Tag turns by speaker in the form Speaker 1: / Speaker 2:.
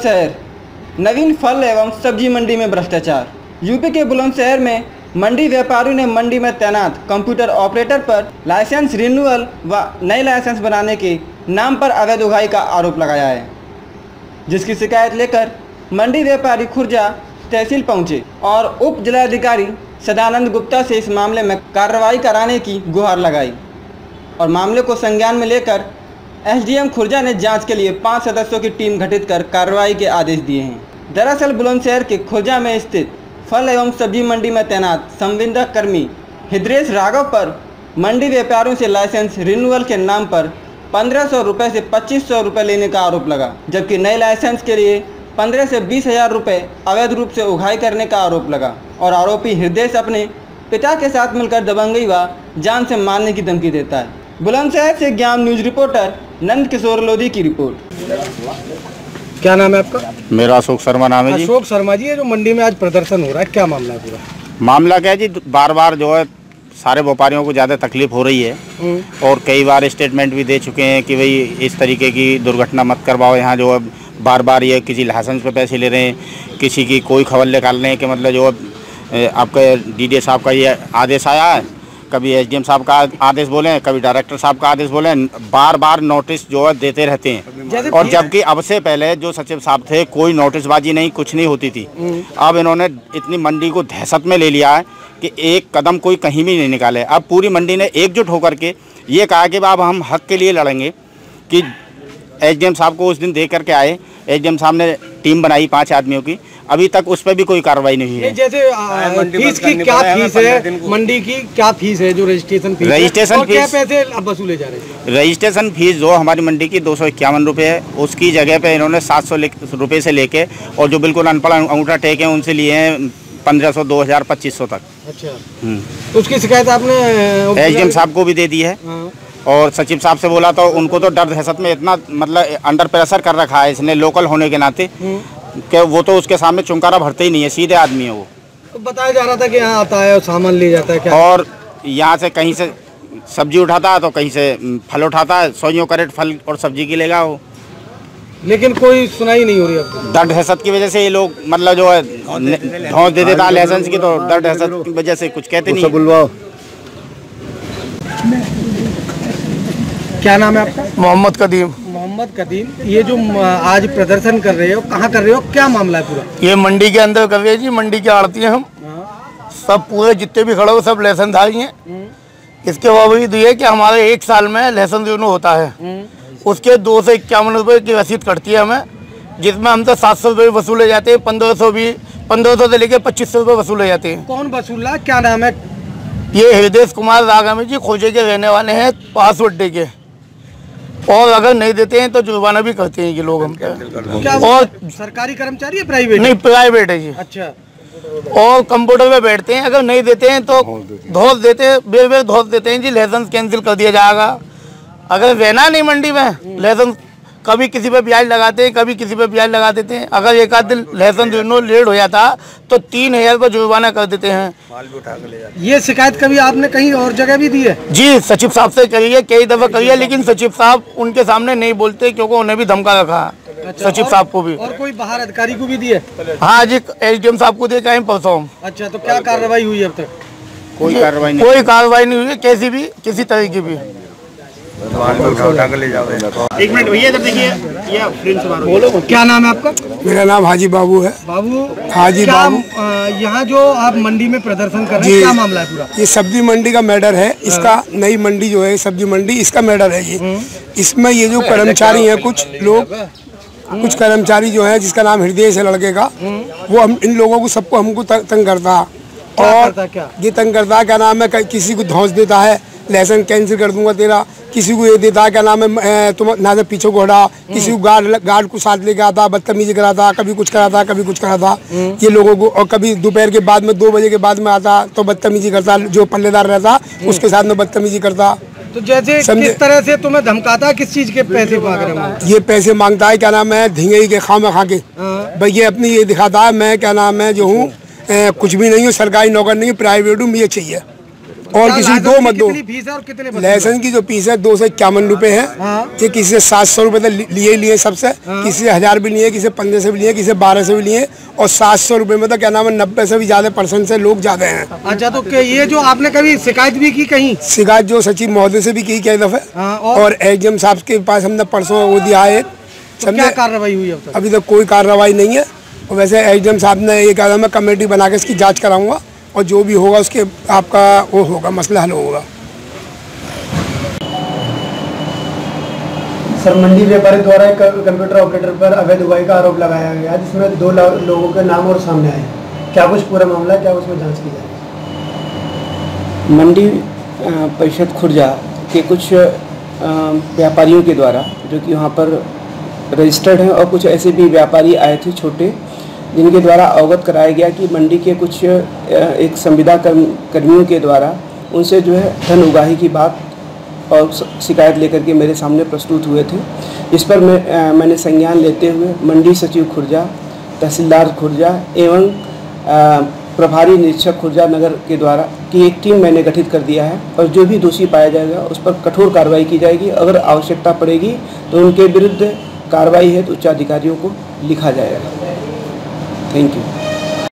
Speaker 1: बुलंदशहर। नवीन फल एवं सब्ज़ी मंडी में भ्रष्टाचार। यूपी के बुलंदशहर में मंडी व्यापारियों ने मंडी में तैनात कंप्यूटर ऑपरेटर पर लाइसेंस रिन्यूअल व नए लाइसेंस बनाने के नाम पर अवैध उगाही का आरोप लगाया है, जिसकी शिकायत लेकर मंडी व्यापारी खुर्जा तहसील पहुँचे और उप जिलाधिकारी सदानंद गुप्ता से इस मामले में कार्रवाई कराने की गुहार लगाई और मामले को संज्ञान में लेकर एसडीएम खुर्जा ने जाँच के लिए पाँच सदस्यों की टीम गठित कर कार्रवाई के आदेश दिए हैं। दरअसल बुलंदशहर के खुर्जा में स्थित फल एवं सब्ज़ी मंडी में तैनात संविदा कर्मी हिद्रेश राघव पर मंडी व्यापारियों से लाइसेंस रिन्यूअल के नाम पर पंद्रह सौ रुपये से पच्चीस सौ रुपये लेने का आरोप लगा, जबकि नए लाइसेंस के लिए पंद्रह से बीस हज़ार रुपये अवैध रूप से उघाई करने का आरोप लगा और आरोपी हृदय अपने पिता के साथ मिलकर दबंगई व जान से मारने की धमकी देता है। बुलंदशहर से ज्ञान न्यूज़ रिपोर्टर नंद किशोर लोधी की रिपोर्ट।
Speaker 2: क्या नाम है आपका?
Speaker 3: मेरा अशोक शर्मा नाम है जी।
Speaker 2: अशोक शर्मा जी ये जो मंडी में आज प्रदर्शन हो रहा है क्या मामला है पूरा?
Speaker 3: मामला क्या है जी बार बार जो है सारे व्यापारियों को ज़्यादा तकलीफ़ हो रही है।
Speaker 2: हम्म,
Speaker 3: और कई बार स्टेटमेंट भी दे चुके हैं कि भाई इस तरीके की दुर्घटना मत करवाओ यहाँ जो है बार बार ये किसी लाइसेंस पे पैसे ले रहे हैं किसी की कोई खबर निकाल रहे हैं कि मतलब जो आपके डी साहब का ये आदेश आया है कभी एसडीएम साहब का आदेश बोले कभी डायरेक्टर साहब का आदेश बोले बार बार नोटिस जो है देते रहते हैं। और जबकि अब से पहले जो सचिव साहब थे कोई नोटिसबाजी नहीं कुछ नहीं होती थी। अब इन्होंने इतनी मंडी को दहशत में ले लिया है कि एक कदम कोई कहीं भी नहीं निकाले। अब पूरी मंडी ने एकजुट होकर के ये कहा कि अब हम हक के लिए लड़ेंगे कि एसडीएम साहब को उस दिन दे करके आए। एसडीएम साहब ने टीम बनाई पाँच आदमियों की। अभी तक उस पर भी कोई कार्रवाई नहीं हुई है।
Speaker 2: जैसे फ़ीस की क्या फ़ीस है? मंडी की क्या फ़ीस है जो रजिस्ट्रेशन फ़ीस
Speaker 3: रजिस्ट्रेशन
Speaker 2: क्या
Speaker 3: फीस-
Speaker 2: पैसे अब वसूले जा रहे हैं?
Speaker 3: रजिस्ट्रेशन फ़ीस जो हमारी मंडी की दो सौ इक्यावन रुपये है उसकी जगह पे इन्होंने सात सौ रुपये से लेके और जो बिल्कुल अनपढ़ अंगूठा टेक है उनसे लिए हैं पंद्रह सौ दो हज़ार पच्चीस सौ तक।
Speaker 2: अच्छा। तो उसकी शिकायत आपने
Speaker 3: एच डी साहब को भी दे दी है।
Speaker 2: हाँ,
Speaker 3: और सचिव साहब से बोला तो उनको तो डर दहशत में इतना मतलब अंडर प्रेशर कर रखा है इसने लोकल होने के नाते। कि वो तो उसके सामने चुंकारा भरते ही नहीं है सीधे आदमी है वो।
Speaker 2: तो बताया जा रहा था कि यहाँ आता है और सामान ले जाता है क्या?
Speaker 3: और यहाँ से कहीं से सब्ज़ी उठाता है तो कहीं से फल उठाता है सौ करेट फल और सब्ज़ी की लेगा वो।
Speaker 2: लेकिन कोई सुनाई नहीं हो रही अब
Speaker 3: डर दहशत की वजह से ये लोग मतलब जो है धौस दे देता लाइसेंस की तो दर्द दहशत की वजह से कुछ कहते नहीं बुलवाओ।
Speaker 2: क्या नाम है आपका?
Speaker 4: मोहम्मद कदीम।
Speaker 2: मोहम्मद कदीम ये जो आज प्रदर्शन कर रहे हो कहाँ कर रहे हो? क्या मामला है पूरा?
Speaker 4: ये मंडी के अंदर कर रहे जी मंडी के आड़ती है हम। सब पूरे जितने भी खड़े हो सब लहसन धारी हैं। इसके बावजूद ये कि हमारे एक साल में लहसन रिन्यू होता है। उसके दो सौ इक्यावन रुपये की रसीद कटती है हमें जिसमें हम तो सात सौ रुपये वसूले जाते हैं पंद्रह सौ भी पंद्रह सौ से लेकर पच्चीस सौ रुपये वसूले जाते हैं।
Speaker 2: कौन वसूला? क्या नाम है?
Speaker 4: ये हृदय कुमार रागामी जी खोजे के रहने वाले हैं पास अड्डे के। और अगर नहीं देते हैं तो जुर्माना भी करते हैं ये लोग हम
Speaker 2: क्या
Speaker 4: और
Speaker 2: सरकारी कर्मचारी है प्राइवेट
Speaker 4: नहीं प्राइवेट है जी
Speaker 2: अच्छा।
Speaker 4: और कंप्यूटर पे बैठते हैं अगर नहीं देते हैं तो धोस देते हैं। बेर बेर धोस देते हैं जी लाइसेंस कैंसिल कर दिया जाएगा। अगर रहना नहीं मंडी में लाइसेंस कभी किसी पे ब्याज लगाते हैं कभी किसी पे ब्याज लगा देते हैं। अगर एक आध दिन लाइसेंस रिन्यू लेट हो जाता तो तीन हज़ार रुपये जुर्माना कर देते हैं।
Speaker 2: माल भी उठा ले जाते ये शिकायत कभी आपने कहीं और जगह भी दी है?
Speaker 4: जी सचिव साहब से करिए कई दफ़ा करिए लेकिन सचिव साहब उनके सामने नहीं बोलते क्योंकि उन्हें भी धमका रखा है सचिव साहब को भी।
Speaker 2: और कोई बाहर अधिकारी को भी दिए हाँ?
Speaker 4: जी एस डी एम साहब को दिए के परसों।
Speaker 2: अच्छा तो क्या कार्रवाई हुई अब तक?
Speaker 3: कोई कार्रवाई नहीं
Speaker 4: कोई कार्रवाई नहीं हुई है कैसी भी किसी तरह की भी।
Speaker 3: एक मिनट भैया इधर देखिए।
Speaker 2: बोलो क्या नाम है आपका?
Speaker 5: मेरा नाम हाजी बाबू है।
Speaker 2: बाबू
Speaker 5: हाजी बाबू।
Speaker 2: यहाँ जो आप मंडी में प्रदर्शन कर रहे हैं क्या मामला है पूरा?
Speaker 5: ये सब्ज़ी मंडी का मैटर है। इसका नई मंडी जो है सब्ज़ी मंडी इसका मैटर है ये। इसमें ये जो कर्मचारी हैं कुछ लोग कुछ कर्मचारी जो है जिसका नाम हृदय से लड़के का वो हम इन लोगों को सबको हमको तंग करता। है और
Speaker 2: करता है, क्या?
Speaker 5: ये तंग करता है क्या नाम है किसी को धौस देता है लाइसेंस कैंसिल कर दूँगा तेरा। किसी को ये देता है क्या नाम है तुम ना से पीछे को हटा किसी को गार्ड गार्ड को साथ लेके आता बदतमीजी कराता कभी कुछ कराता कभी कुछ कराता ये लोगों को और कभी दोपहर के बाद में दो बजे के बाद में आता तो बदतमीजी करता जो पल्लेदार रहता उसके साथ में बदतमीजी करता।
Speaker 2: तो जैसे। किस तरह से तुम्हें धमकाता किस चीज़ के पैसे मांग रहे हो?
Speaker 5: ये पैसे माँगता है क्या नाम है धिंगई के खाम खा के।
Speaker 2: हाँ।
Speaker 5: भाई ये अपनी ये दिखाता है मैं क्या नाम है जो हूँ कुछ भी नहीं हूँ सरकारी नौकर नहीं प्राइवेट हूँ मुझे चाहिए। और किसी दो मत दो।
Speaker 2: है
Speaker 5: लाइसेंस की जो पीस है दो सौ इक्यावन रूपए है।
Speaker 2: हाँ।
Speaker 5: ये किसी से सात सौ रुपए तक लिए लिए सबसे। किसी से हज़ार भी लिए किसी से पंद्रह से भी लिए किसी से बारह से भी लिए और सात सौ रुपए में तो क्या नाम है नब्बे से भी ज़्यादा परसेंट से लोग ज़्यादा हैं।
Speaker 2: अच्छा तो ये जो आपने कभी शिकायत भी की कहीं?
Speaker 5: शिकायत जो सचिव महोदय से भी की कई दफे।
Speaker 2: हाँ, और?
Speaker 5: और एग्ज़ाम साहब के पास हमने परसों वो दिया है।
Speaker 2: तो क्या कार्रवाई हुई अब तक?
Speaker 5: अभी तक कोई कार्रवाई नहीं है। और वैसे एग्ज़ाम साहब ने ये कहा मैं कमेटी बना के इसकी जाँच कराऊँगा। और जो भी होगा उसके आपका वो होगा मसला हल होगा।
Speaker 6: सर मंडी व्यापारी द्वारा एक कंप्यूटर ऑपरेटर पर अवैध उगाई का आरोप लगाया गया जिसमें दो लोगों के नाम और सामने आए। क्या कुछ पूरा मामला है क्या उसमें जाँच की जाए?
Speaker 7: मंडी परिषद खुर्जा के कुछ व्यापारियों के द्वारा जो कि वहाँ पर रजिस्टर्ड हैं और कुछ ऐसे भी व्यापारी आए थे छोटे जिनके द्वारा अवगत कराया गया कि मंडी के कुछ एक संविदा कर्म, कर्मियों के द्वारा उनसे जो है धन उगाही की बात और शिकायत लेकर के मेरे सामने प्रस्तुत हुए थे। इस पर मैं मैंने संज्ञान लेते हुए मंडी सचिव खुर्जा, तहसीलदार खुर्जा एवं प्रभारी निरीक्षक खुर्जा नगर के द्वारा की एक टीम मैंने गठित कर दिया है और जो भी दोषी पाया जाएगा उस पर कठोर कार्रवाई की जाएगी। अगर आवश्यकता पड़ेगी तो उनके विरुद्ध कार्रवाई हेतु उच्चाधिकारियों को लिखा जाएगा। Thank you